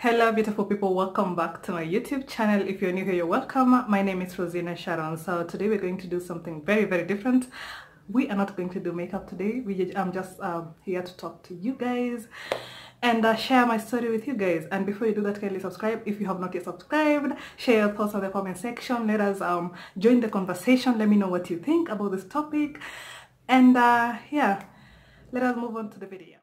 Hello beautiful people, welcome back to my YouTube channel. If you're new here, you're welcome. My name is Rosina Sharon. So today we're going to do something very, very different. We are not going to do makeup today. We, I'm just um, here to talk to you guys and uh, share my story with you guys. And before you do that, kindly subscribe if you have not yet subscribed. Share your thoughts on the comment section. Let us um, join the conversation. Let me know what you think about this topic. And uh, yeah, let us move on to the video.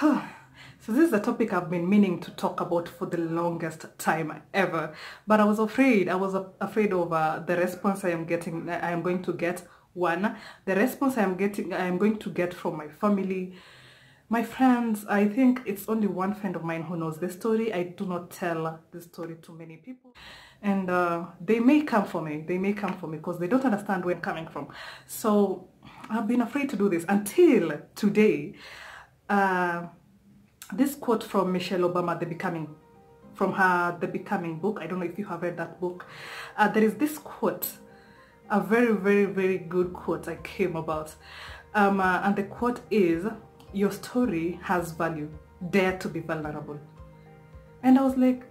So this is a topic I've been meaning to talk about for the longest time ever, but I was afraid. I was afraid of uh, the response I am getting. I am going to get one, the response I am getting. I am going to get from my family, my friends. I think it's only one friend of mine who knows this story. I do not tell the story to many people, and uh, they may come for me. They may come for me because they don't understand where I'm coming from. So I've been afraid to do this until today. Uh, this quote from Michelle Obama, The Becoming, from her The Becoming book. I don't know if you have read that book. Uh, there is this quote, a very, very, very good quote I came about. Um, uh, and the quote is, your story has value. Dare to be vulnerable. And I was like,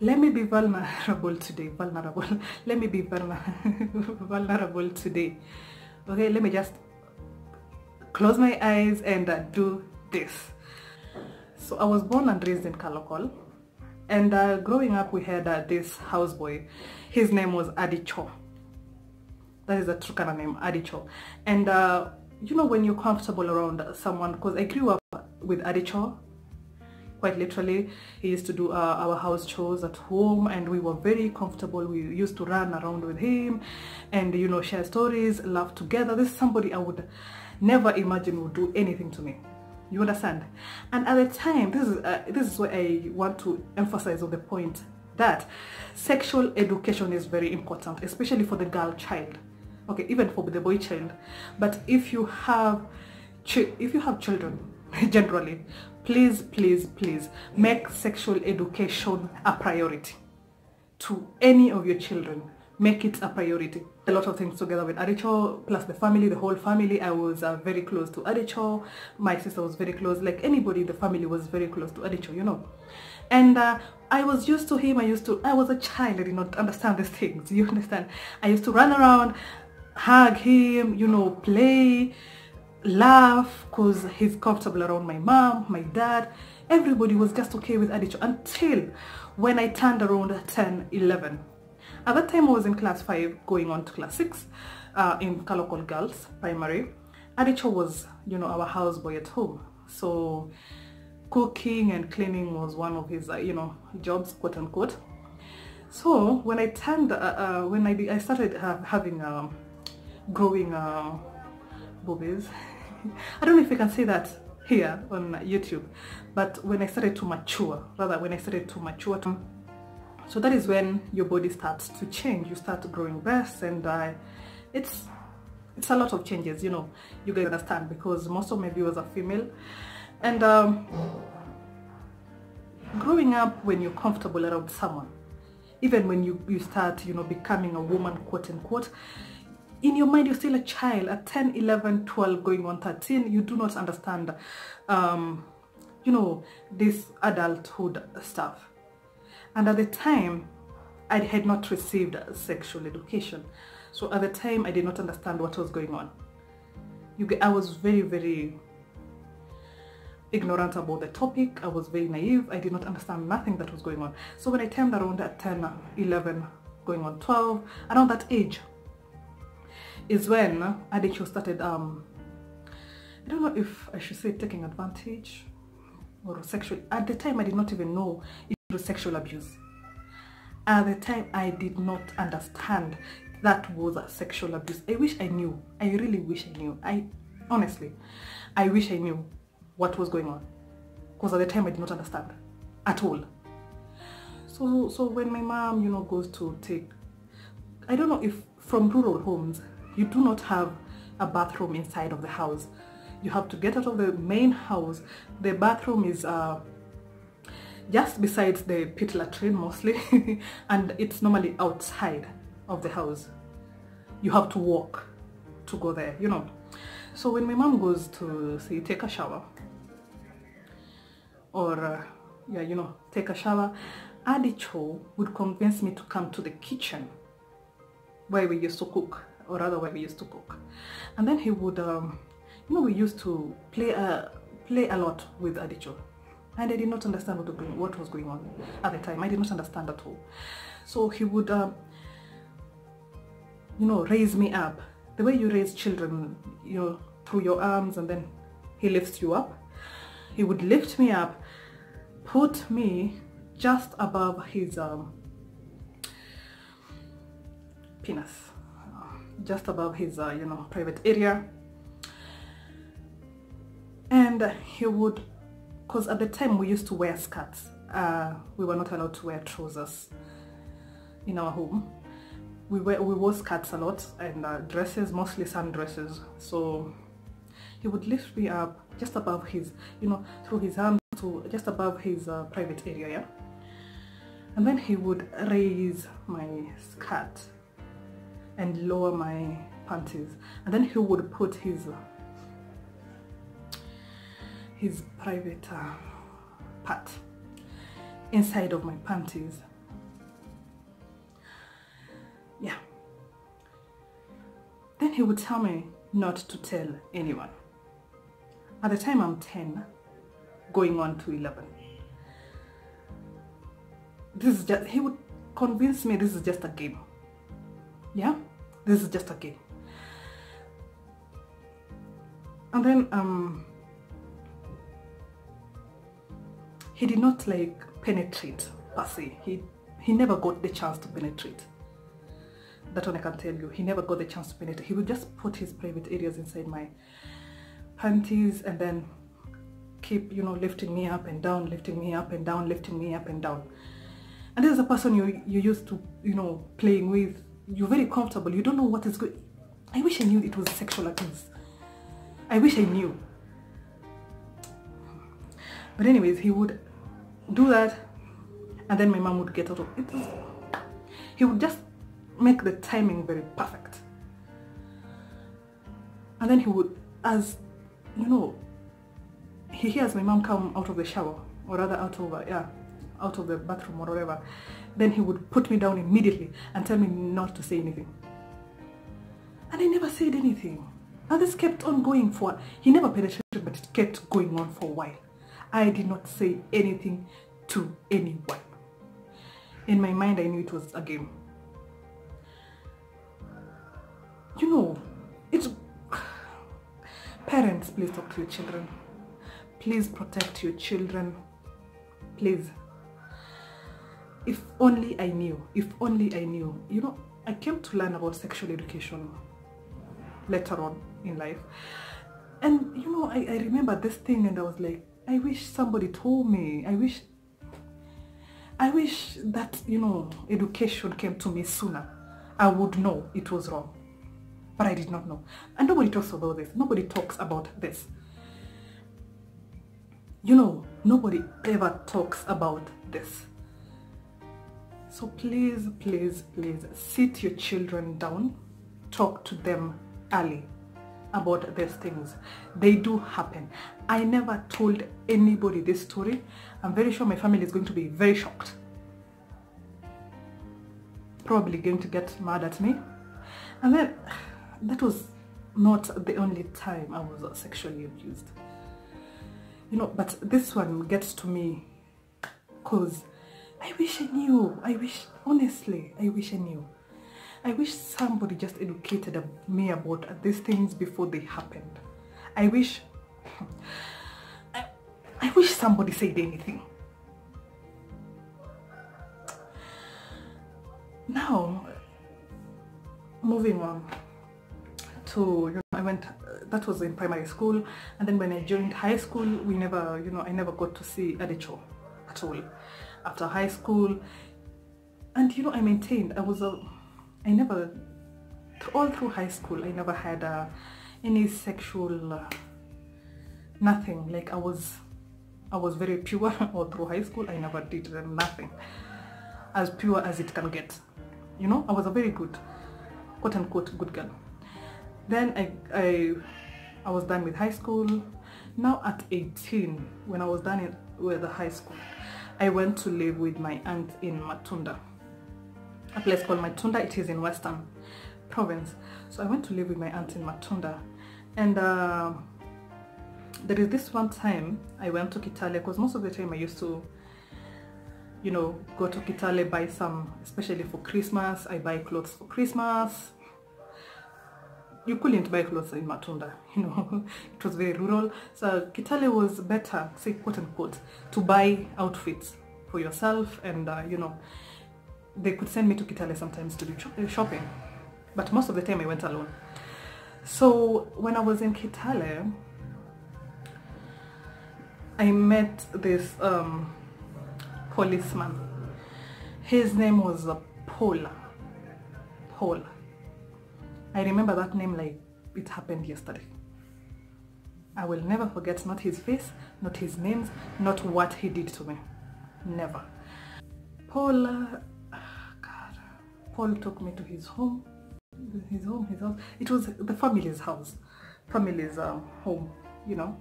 let me be vulnerable today. Vulnerable. let me be vulnerable today. Okay, let me just close my eyes and uh, do this. So I was born and raised in Kalokol and uh, growing up we had uh, this houseboy. His name was Adicho. That is a Turkana name, Adicho. And uh, you know when you're comfortable around someone, because I grew up with Adicho, quite literally. He used to do uh, our house chores at home and we were very comfortable. We used to run around with him and you know share stories, laugh together. This is somebody I would never imagine would do anything to me you understand? And at the time this is uh, this is what i want to emphasize on the point that sexual education is very important especially for the girl child. Okay even for the boy child. But if you have if you have children generally please please please make sexual education a priority to any of your children make it a priority. A lot of things together with Adicho, plus the family, the whole family. I was uh, very close to Adicho. My sister was very close. Like anybody in the family was very close to Adicho, you know. And uh, I was used to him. I used to, I was a child. I did not understand these things. You understand? I used to run around, hug him, you know, play, laugh because he's comfortable around my mom, my dad. Everybody was just okay with Adicho until when I turned around 10, 11 at that time I was in class 5 going on to class 6 uh, in Kalokol Girls Primary. Adicho was, you know, our houseboy at home. So cooking and cleaning was one of his, uh, you know, jobs, quote unquote. So when I turned, uh, uh when I, I started having um, growing uh, boobies, I don't know if you can see that here on YouTube, but when I started to mature, rather when I started to mature, to, so that is when your body starts to change. You start growing breasts and uh, it's it's a lot of changes you know you guys understand because most of my viewers are female. And um, growing up when you're comfortable around someone even when you you start you know becoming a woman quote unquote in your mind you're still a child. At 10 11 12 going on 13 you do not understand um, you know this adulthood stuff and at the time I had not received sexual education. So at the time I did not understand what was going on. You I was very very ignorant about the topic. I was very naive. I did not understand nothing that was going on. So when I turned around at 10 11 going on 12 around that age is when Adicho started um I don't know if I should say taking advantage or sexual at the time I did not even know sexual abuse. At the time, I did not understand that was a sexual abuse. I wish I knew. I really wish I knew. I honestly, I wish I knew what was going on. Because at the time, I did not understand at all. So, so when my mom, you know, goes to take, I don't know if from rural homes, you do not have a bathroom inside of the house. You have to get out of the main house. The bathroom is uh, just besides the pit latrine mostly and it's normally outside of the house you have to walk to go there you know so when my mom goes to say take a shower or uh, yeah, you know, take a shower, Adicho would convince me to come to the kitchen where we used to cook, or rather where we used to cook. And then he would, um, you know, we used to play a, play a lot with Adicho. And I did not understand what was going, what was going on at the time. I did not understand at all. So he would, um, you know, raise me up. The way you raise children, you know, through your arms and then he lifts you up. He would lift me up, put me just above his um, penis, just above his, uh, you know, private area. And he would, because at the time we used to wear skirts, uh, we were not allowed to wear trousers in our home. We, wear, we wore skirts a lot and uh, dresses, mostly sundresses. So he would lift me up just above his, you know, through his arms to just above his uh, private area, yeah? And then he would raise my skirt and lower my panties. And then he would put his his private uh, part inside of my panties. Yeah. Then he would tell me not to tell anyone. At the time I'm 10, going on to 11. This is just, he would convince me this is just a game. Yeah? This is just a game. And then, um, he did not like penetrate per se. He, he never got the chance to penetrate. That one I can tell you. He never got the chance to penetrate. He would just put his private areas inside my panties and then keep, you know, lifting me up and down, lifting me up and down, lifting me up and down. And this is a person you you used to, you know, playing with. You're very comfortable. You don't know what is good. I wish I knew it was sexual abuse. I wish I knew. But anyways, he would do that and then my mom would get out of it. He would just make the timing very perfect. And then he would, as you know, he hears my mom come out of the shower or rather out of, uh, yeah, out of the bathroom or whatever. Then he would put me down immediately and tell me not to say anything. And I never said anything. And this kept on going for, he never penetrated, but it kept going on for a while. I did not say anything to anyone. In my mind, I knew it was a game. You know, it's... Parents, please talk to your children. Please protect your children. Please. If only I knew, if only I knew. You know, I came to learn about sexual education later on in life. And you know, I, I remember this thing and I was like, I wish somebody told me. I wish I wish that, you know, education came to me sooner. I would know it was wrong. But I did not know. And nobody talks about this. Nobody talks about this. You know, nobody ever talks about this. So please, please, please sit your children down. Talk to them early about these things. They do happen. I never told anybody this story. I'm very sure my family is going to be very shocked. Probably going to get mad at me. And then that was not the only time I was sexually abused. You know, but this one gets to me because I wish I knew. I wish, honestly, I wish I knew. I wish somebody just educated me about these things before they happened. I wish, I, I wish somebody said anything. Now, moving on to, you know, I went, that was in primary school, and then when I joined high school, we never, you know, I never got to see Adicho at all. After high school, and you know, I maintained, I was a, I never, all through high school, I never had uh, any sexual, uh, nothing. Like I was, I was very pure all through high school. I never did nothing. As pure as it can get. You know, I was a very good, quote unquote, good girl. Then I, I, I was done with high school. Now at 18, when I was done in, with the high school, I went to live with my aunt in Matunda, a place called Matunda. It is in Western Province. So I went to live with my aunt in Matunda, and uh, there is this one time I went to Kitale because most of the time I used to, you know, go to Kitale buy some, especially for Christmas. I buy clothes for Christmas. You couldn't buy clothes in Matunda, you know, it was very rural. So Kitale was better, say quote unquote, to buy outfits for yourself and, uh, you know, they could send me to Kitale sometimes to do shopping. But most of the time I went alone. So when I was in Kitale, I met this um, policeman. His name was uh, Paula. Paula. I remember that name like it happened yesterday. I will never forget not his face, not his names, not what he did to me. Never. Paula, Paul took me to his home, his home, his house. It was the family's house, family's um, home, you know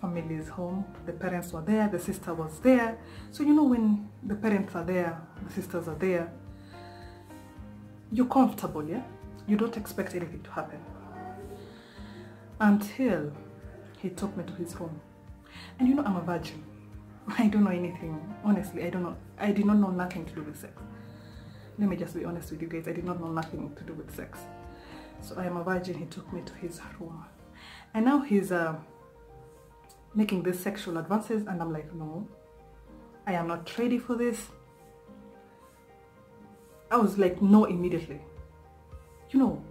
family's home. The parents were there, the sister was there. So you know when the parents are there, the sisters are there, you're comfortable, yeah? You don't expect anything to happen. Until he took me to his home. And you know I'm a virgin. I don't know anything. Honestly, I don't know. I did not know nothing to do with sex. Let me just be honest with you guys. I did not know nothing to do with sex. So I am a virgin. He took me to his room. And now he's uh, making these sexual advances and I'm like, no, I am not ready for this. I was like, no, immediately. You know,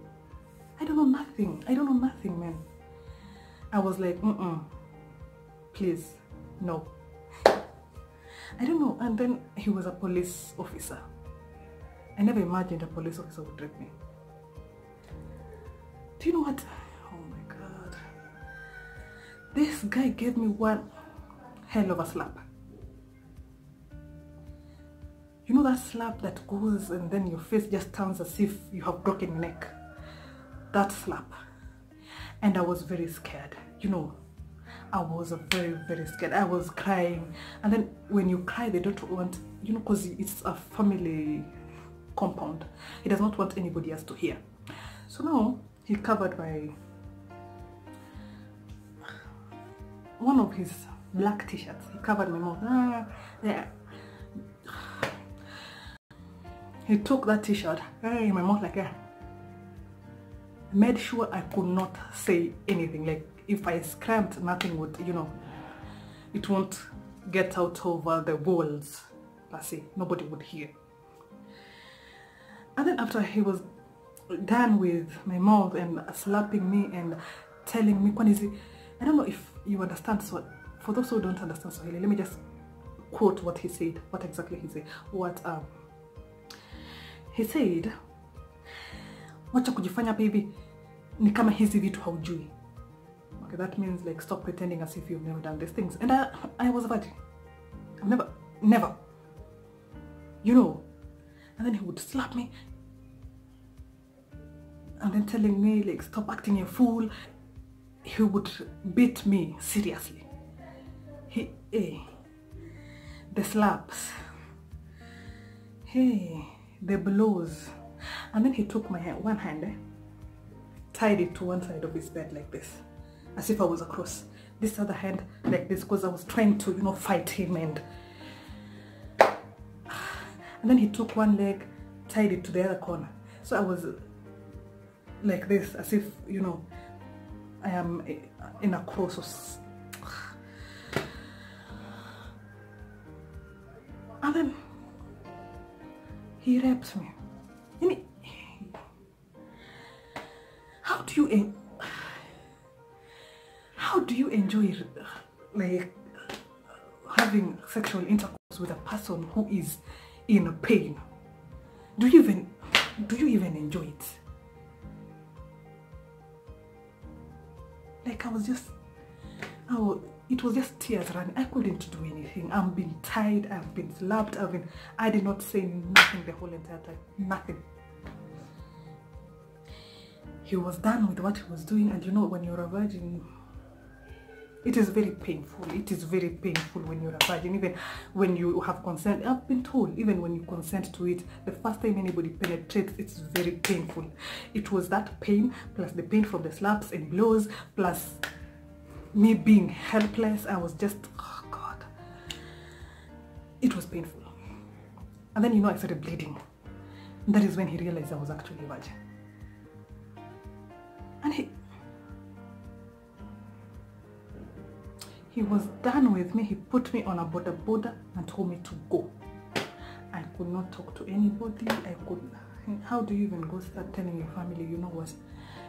I don't know nothing. I don't know nothing, man. I was like, mm-mm, please, no. I don't know. And then he was a police officer. I never imagined a police officer would rape me. Do you know what? Oh my god. This guy gave me one hell of a slap. You know that slap that goes and then your face just turns as if you have broken neck. That slap. And I was very scared. You know, I was very, very scared. I was crying. And then when you cry, they don't want, you know, because it's a family compound. He does not want anybody else to hear. So now he covered my one of his black t-shirts. He covered my mouth. Ah, yeah. He took that t-shirt in my mouth like yeah. Made sure I could not say anything. Like if I screamed, nothing would, you know, it won't get out over the walls. Say nobody would hear. And then after he was done with my mouth and slapping me and telling me, I don't know if you understand so for those who don't understand Swahili let me just quote what he said what exactly he said. What um he said wacha kujifanya baby ni kama hizi vitu haujui. Okay that means like stop pretending as if you've never done these things. And I, I was a virgin I've never never. You know? And then he would slap me and then telling me like stop acting a fool he would beat me seriously. He, eh, the slaps, hey, the blows. And then he took my hand, one hand, eh, tied it to one side of his bed like this, as if I was across. This other hand like this because I was trying to, you know, fight him and and then he took one leg, tied it to the other corner. So I was like this, as if, you know, I am in a process. And then he raped me. How do you how do you enjoy like having sexual intercourse with a person who is in pain? Do you even was just oh it was just tears running. I couldn't do anything. I'm being tied I've been slapped. I've been I did not say nothing the whole entire time. Nothing. He was done with what he was doing. And you know when you're a virgin it is very painful. It is very painful when you're a virgin. Even when you have consent i've been told even when you consent to it the first time anybody penetrates it's very painful. It was that pain plus the pain from the slaps and blows plus me being helpless. I was just oh god. It was painful. And then you know i started bleeding. And that is when he realized i was actually a virgin. And he he was done with me. He put me on a boda boda and told me to go. I could not talk to anybody. I could how do you even go start telling your family you know what?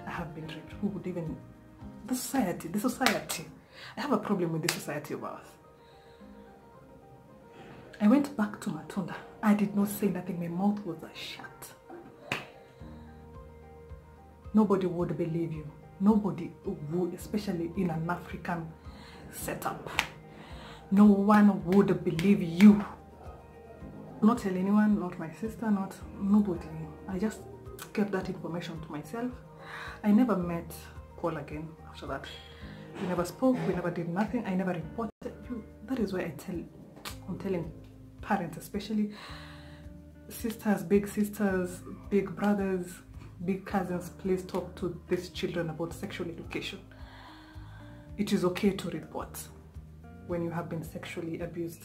I have been raped. Who would even the society the society. I have a problem with the society of ours. I went back to matunda. I did not say nothing. My mouth was shut. Nobody would believe you. Nobody would especially in an african setup no one would believe you. Not tell anyone not my sister not nobody i just kept that information to myself. I never met paul again after that. We never spoke we never did nothing. I never reported you. That is why i tell i'm telling parents especially sisters big sisters big brothers big cousins please talk to these children about sexual education it is okay to report when you have been sexually abused.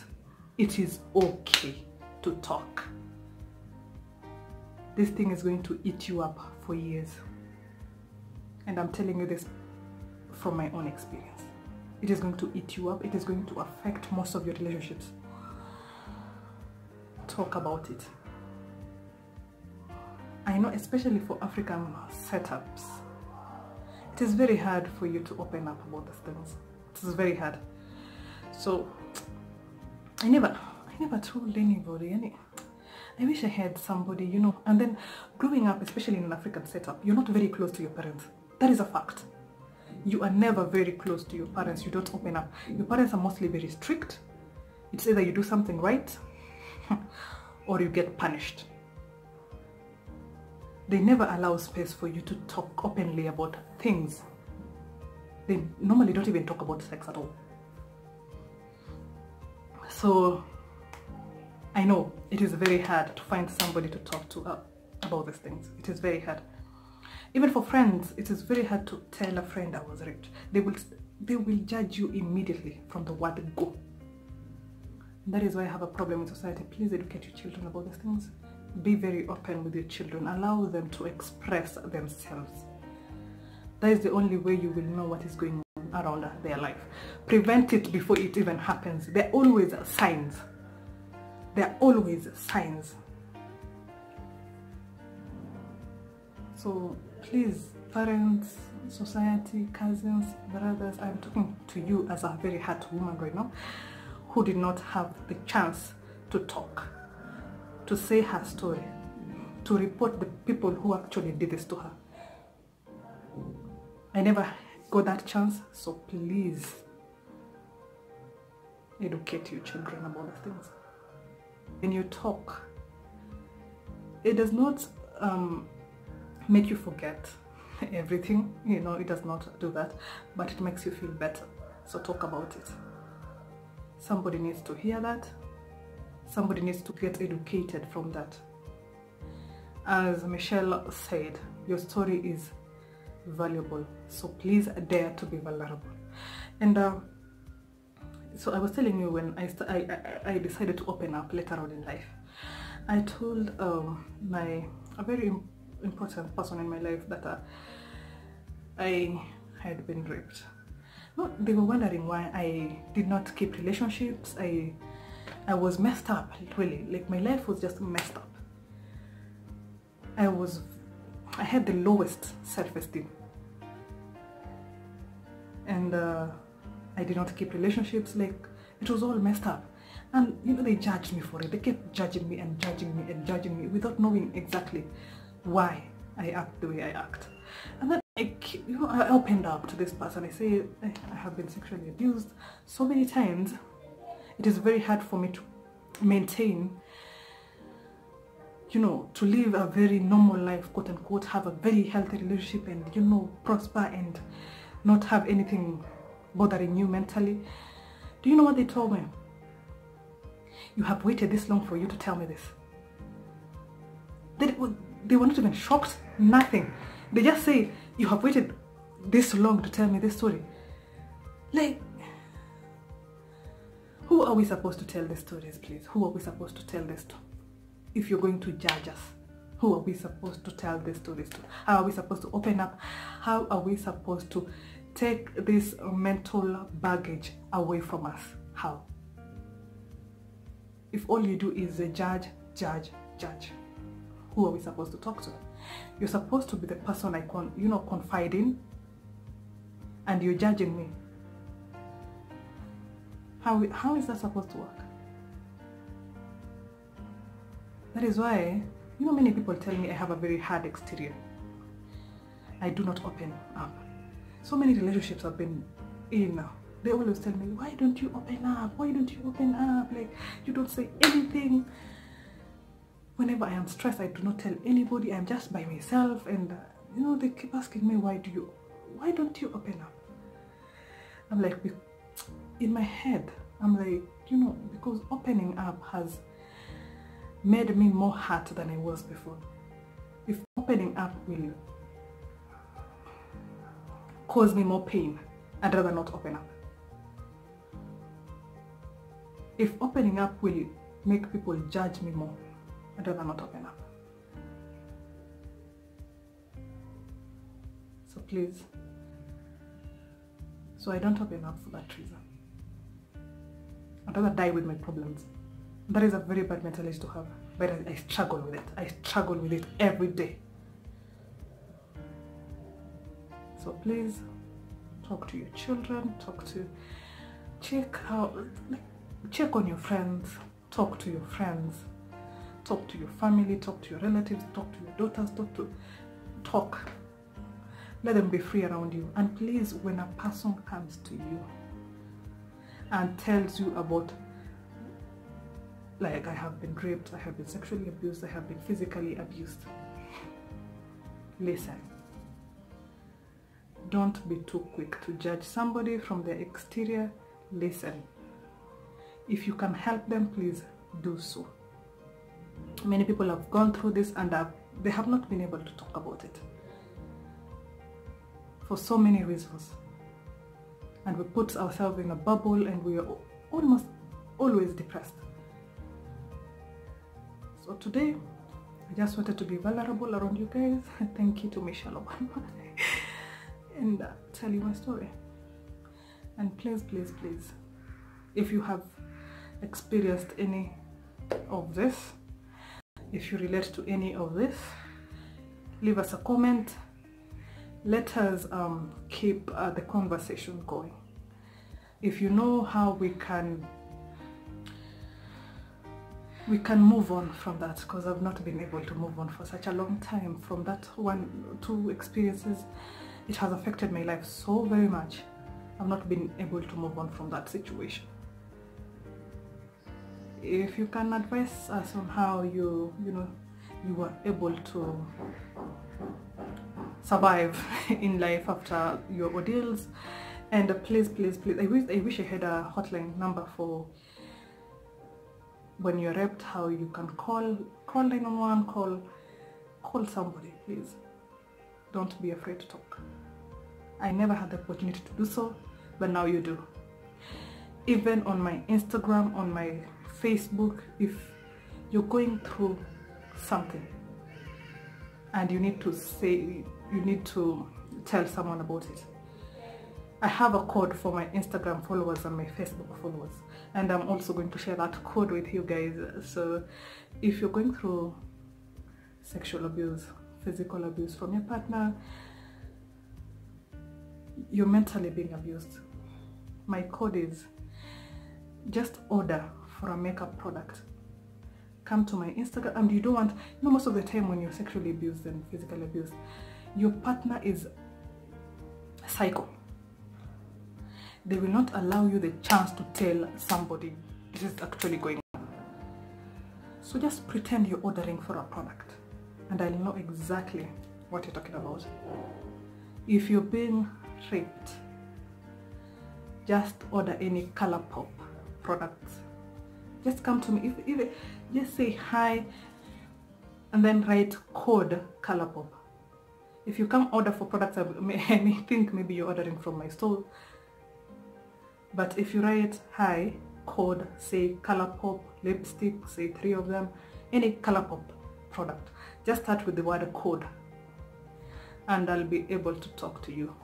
It is okay to talk. This thing is going to eat you up for years. And i'm telling you this from my own experience. It is going to eat you up. It is going to affect most of your relationships. Talk about it. I know especially for african setups it is very hard for you to open up about these things. It is very hard. So i never i never told anybody any. I wish i had somebody you know. And then growing up especially in an african setup you're not very close to your parents. That is a fact. You are never very close to your parents. You don't open up. Your parents are mostly very strict. It's either you do something right or you get punished they never allow space for you to talk openly about things. They normally don't even talk about sex at all. So I know it is very hard to find somebody to talk to uh, about these things. It is very hard. Even for friends, it is very hard to tell a friend I was raped. They will they will judge you immediately from the word go. And that is why I have a problem in society. Please educate your children about these things be very open with your children. Allow them to express themselves. That is the only way you will know what is going on around their life. Prevent it before it even happens. There are always signs. There are always signs. So please parents society cousins brothers i'm talking to you as a very hurt woman right now who did not have the chance to talk to say her story, to report the people who actually did this to her. I never got that chance, so please educate your children about the things. When you talk, it does not um, make you forget everything, you know, it does not do that, but it makes you feel better. So talk about it. Somebody needs to hear that somebody needs to get educated from that. As Michelle said, your story is valuable, so please dare to be vulnerable. And uh, so I was telling you when I, I, I decided to open up later on in life, I told um, my a very important person in my life that uh, I had been raped. No, they were wondering why I did not keep relationships. I I was messed up, really. Like my life was just messed up. I was, I had the lowest self-esteem. And uh, I did not keep relationships, like it was all messed up. And you know, they judged me for it. They kept judging me and judging me and judging me without knowing exactly why I act the way I act. And then I, you know, I opened up to this person. I say, I have been sexually abused so many times it is very hard for me to maintain you know to live a very normal life quote unquote have a very healthy relationship and you know prosper and not have anything bothering you mentally. Do you know what they told me? You have waited this long for you to tell me this. They, they were not even shocked, nothing. They just say, You have waited this long to tell me this story. Like, who are we supposed to tell the stories, please? Who are we supposed to tell this to? If you're going to judge us, who are we supposed to tell the stories to? How are we supposed to open up? How are we supposed to take this mental baggage away from us? How? If all you do is judge, judge, judge, who are we supposed to talk to? You're supposed to be the person I con, you know, confide in, and you're judging me. How, how is that supposed to work? That is why, you know, many people tell me I have a very hard exterior. I do not open up. So many relationships I've been in, they always tell me, why don't you open up? Why don't you open up? Like, you don't say anything. Whenever I am stressed, I do not tell anybody. I'm just by myself. And, uh, you know, they keep asking me, why do you, why don't you open up? I'm like, in my head, I'm like, you know, because opening up has made me more hurt than I was before. If opening up will cause me more pain, I'd rather not open up. If opening up will make people judge me more, I'd rather not open up. So please, so I don't open up for that reason. I'd rather die with my problems. That is a very bad mentality to have, but I, I struggle with it. I struggle with it every day. So please talk to your children, talk to, check out, check on your friends, talk to your friends, talk to your family, talk to your relatives, talk to your daughters, talk to, talk. Let them be free around you. And please, when a person comes to you and tells you about like I have been raped, I have been sexually abused, I have been physically abused. Listen. Don't be too quick to judge somebody from their exterior. Listen. If you can help them, please do so. Many people have gone through this and have, they have not been able to talk about it for so many reasons. And we put ourselves in a bubble and we are almost always depressed. So today, I just wanted to be vulnerable around you guys. Thank you to Michelle Obama and uh, tell you my story. And please, please, please, if you have experienced any of this, if you relate to any of this, leave us a comment let us um, keep uh, the conversation going. If you know how we can we can move on from that because I've not been able to move on for such a long time from that one two experiences it has affected my life so very much I've not been able to move on from that situation if you can advise us on how you you know you were able to survive in life after your ordeals. And uh, please please please I wish, I wish I had a hotline number for when you're raped how you can call call 911 call call somebody please. Don't be afraid to talk. I never had the opportunity to do so but now you do. Even on my Instagram on my Facebook if you're going through something and you need to say you need to tell someone about it. I have a code for my Instagram followers and my Facebook followers and I'm also going to share that code with you guys. So if you're going through sexual abuse physical abuse from your partner you're mentally being abused. My code is just order for a makeup product. Come to my Instagram and you don't want, you know, most of the time when you're sexually abused and physically abused, your partner is psycho. They will not allow you the chance to tell somebody this is actually going on. So just pretend you're ordering for a product and I'll know exactly what you're talking about. If you're being raped, just order any Colourpop products. Just come to me. If, if just say hi and then write code Colourpop. If you come order for products, I may think maybe you're ordering from my store. But if you write hi, code, say Colourpop lipstick, say three of them, any Colourpop product, just start with the word code and I'll be able to talk to you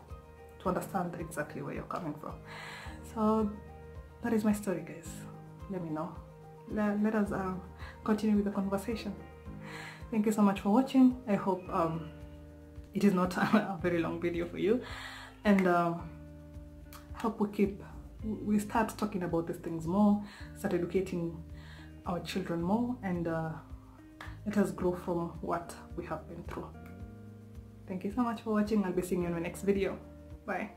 to understand exactly where you're coming from. So that is my story guys. Let me know. Let, let us uh, continue with the conversation. Thank you so much for watching. I hope um, it is not a very long video for you. And um, hope we keep we start talking about these things more start educating our children more and uh, let us grow from what we have been through. Thank you so much for watching. I'll be seeing you in my next video. Bye